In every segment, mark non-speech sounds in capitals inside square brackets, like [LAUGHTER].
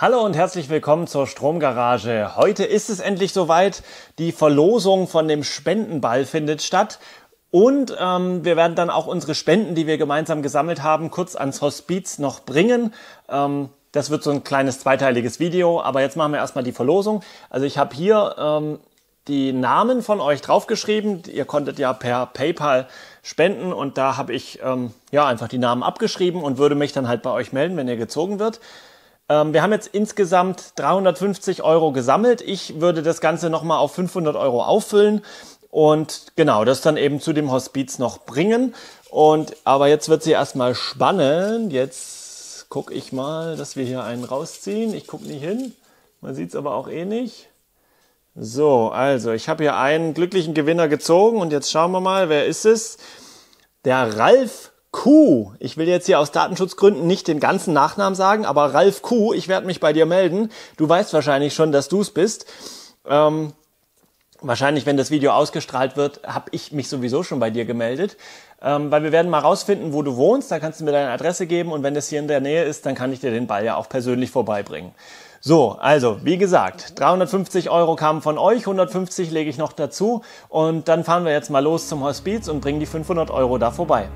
Hallo und herzlich willkommen zur Stromgarage. Heute ist es endlich soweit. Die Verlosung von dem Spendenball findet statt. Und ähm, wir werden dann auch unsere Spenden, die wir gemeinsam gesammelt haben, kurz ans Hospiz noch bringen. Ähm, das wird so ein kleines zweiteiliges Video, aber jetzt machen wir erstmal die Verlosung. Also ich habe hier ähm, die Namen von euch draufgeschrieben. Ihr konntet ja per PayPal spenden und da habe ich ähm, ja einfach die Namen abgeschrieben und würde mich dann halt bei euch melden, wenn ihr gezogen wird. Ähm, wir haben jetzt insgesamt 350 Euro gesammelt. Ich würde das Ganze nochmal auf 500 Euro auffüllen und genau das dann eben zu dem Hospiz noch bringen. Und aber jetzt wird sie erstmal spannend. Jetzt gucke ich mal, dass wir hier einen rausziehen. Ich gucke nicht hin. Man sieht es aber auch eh nicht. So, also ich habe hier einen glücklichen Gewinner gezogen und jetzt schauen wir mal, wer ist es? Der Ralf Q. Ich will jetzt hier aus Datenschutzgründen nicht den ganzen Nachnamen sagen, aber Ralf Q, ich werde mich bei dir melden. Du weißt wahrscheinlich schon, dass du es bist. Ähm, wahrscheinlich, wenn das Video ausgestrahlt wird, habe ich mich sowieso schon bei dir gemeldet. Ähm, weil wir werden mal rausfinden, wo du wohnst. Da kannst du mir deine Adresse geben und wenn das hier in der Nähe ist, dann kann ich dir den Ball ja auch persönlich vorbeibringen. So, also wie gesagt, 350 Euro kamen von euch, 150 lege ich noch dazu und dann fahren wir jetzt mal los zum Hospiz und bringen die 500 Euro da vorbei.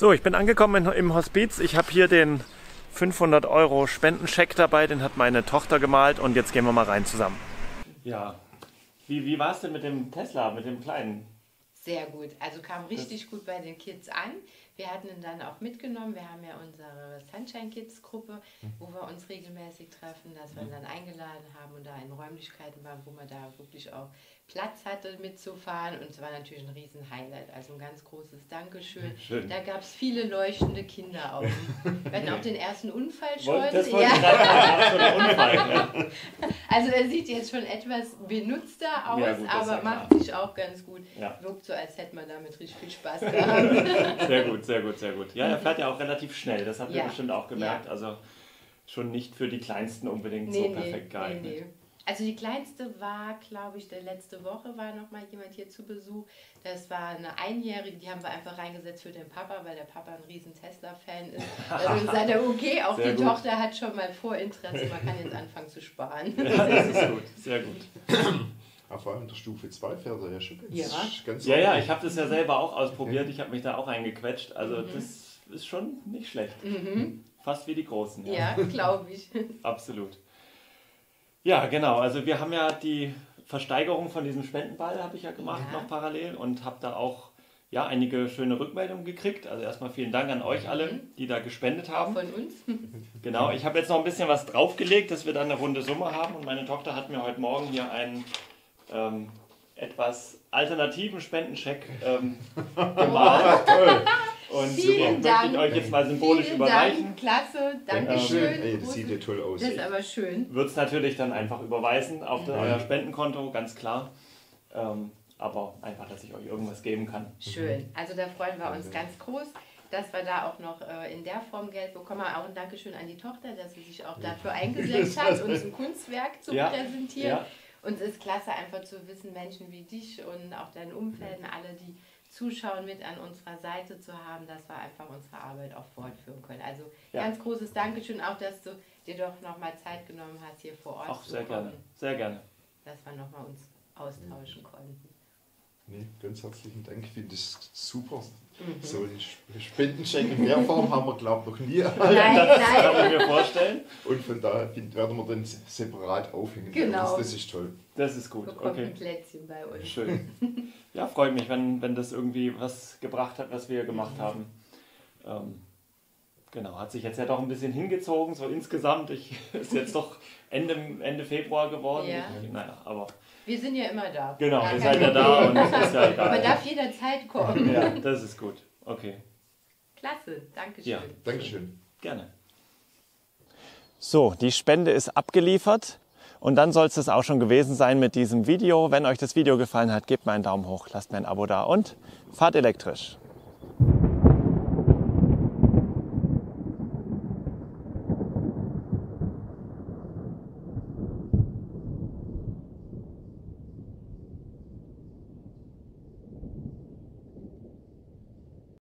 So, ich bin angekommen im Hospiz. Ich habe hier den 500 Euro Spendenscheck dabei, den hat meine Tochter gemalt und jetzt gehen wir mal rein zusammen. Ja, wie, wie war es denn mit dem Tesla, mit dem kleinen? Sehr gut, also kam richtig gut bei den Kids an. Wir hatten ihn dann auch mitgenommen. Wir haben ja unsere Sunshine Kids Gruppe, wo wir uns regelmäßig treffen, dass wir ihn dann eingeladen haben und da in Räumlichkeiten waren, wo man da wirklich auch Platz hatte mitzufahren und es war natürlich ein riesen Highlight, also ein ganz großes Dankeschön. Schön. Da gab es viele leuchtende Kinderaugen. Wir hatten auch den ersten Unfall schon. Das ja. Unfall, [LAUGHS] Also er sieht jetzt schon etwas benutzter aus, ja, gut, aber macht sich auch ganz gut. Ja. Wirkt so, als hätte man damit richtig viel Spaß [LAUGHS] gehabt. Sehr gut, sehr gut, sehr gut. Ja, er fährt ja auch relativ schnell, das habt ihr bestimmt auch gemerkt. Also schon nicht für die Kleinsten unbedingt nee, so perfekt nee, geeignet. Nee, also die kleinste war, glaube ich, der letzte Woche war noch mal jemand hier zu Besuch. Das war eine Einjährige, die haben wir einfach reingesetzt für den Papa, weil der Papa ein riesen Tesla-Fan ist. Dann sagt er, okay, auch sehr die gut. Tochter hat schon mal Vorinteresse, man kann jetzt anfangen zu sparen. [LAUGHS] Ja, das ist gut, sehr gut. Ja, vor allem in der Stufe 2 fährt er ja schon ganz, ja. ganz Ja, ja, ich habe das ja selber auch ausprobiert, ich habe mich da auch eingequetscht. Also mhm. das ist schon nicht schlecht. Mhm. Fast wie die Großen. Ja, ja glaube ich. Absolut. Ja, genau. Also wir haben ja die Versteigerung von diesem Spendenball, habe ich ja gemacht, ja. noch parallel und habe da auch ja, einige schöne Rückmeldungen gekriegt. Also erstmal vielen Dank an euch alle, mhm. die da gespendet haben. Von uns. [LAUGHS] Genau, ich habe jetzt noch ein bisschen was draufgelegt, dass wir dann eine runde Summe haben. Und meine Tochter hat mir heute Morgen hier einen ähm, etwas alternativen Spendencheck ähm, [LAUGHS] gemalt. Oh, toll. Und Vielen den möchte ich euch jetzt mal symbolisch Vielen überreichen. Dank. Klasse, Dankeschön. Ähm, Ey, das sieht ja toll aus. Das ist aber schön. Wird es natürlich dann einfach überweisen auf ja. euer Spendenkonto, ganz klar. Ähm, aber einfach, dass ich euch irgendwas geben kann. Schön. Also da freuen wir uns ganz groß, dass wir da auch noch äh, in der Form Geld bekommen. Auch ein Dankeschön an die Tochter, dass sie sich auch dafür eingesetzt hat, uns ein Kunstwerk zu ja. präsentieren. Ja. Und es ist klasse einfach zu wissen, Menschen wie dich und auch dein Umfeld und alle, die zuschauen, mit an unserer Seite zu haben, dass wir einfach unsere Arbeit auch fortführen können. Also ja. ganz großes Dankeschön auch, dass du dir doch nochmal Zeit genommen hast, hier vor Ort zu sehr kommen. gerne, sehr gerne. Dass wir nochmal uns austauschen konnten. Nee, ganz herzlichen Dank, ich finde das super. Mhm. So einen Spendencheck in der Form haben wir, glaube ich, noch nie. Nein, [LAUGHS] das nein. kann ich mir vorstellen. Und von daher werden wir dann separat aufhängen. Genau. Das, ist toll. Das ist gut. Bekommt okay. ein Plätzchen bei uns. Schön. Ja, freut mich, wenn, wenn das irgendwie was gebracht hat, was wir gemacht mhm. haben. Ähm, Genau, hat sich jetzt ja doch ein bisschen hingezogen, so insgesamt. Ich, [LAUGHS] ist jetzt doch Ende, Ende Februar geworden. Ja. Ich, naja, aber wir sind ja immer da. Genau, ihr seid ja da und es ist ja egal. Man darf jederzeit kommen. Ja, das ist gut. Okay. Klasse, danke schön. Ja, Dankeschön. Gerne. So, die Spende ist abgeliefert. Und dann soll es das auch schon gewesen sein mit diesem Video. Wenn euch das Video gefallen hat, gebt mir einen Daumen hoch, lasst mir ein Abo da und fahrt elektrisch.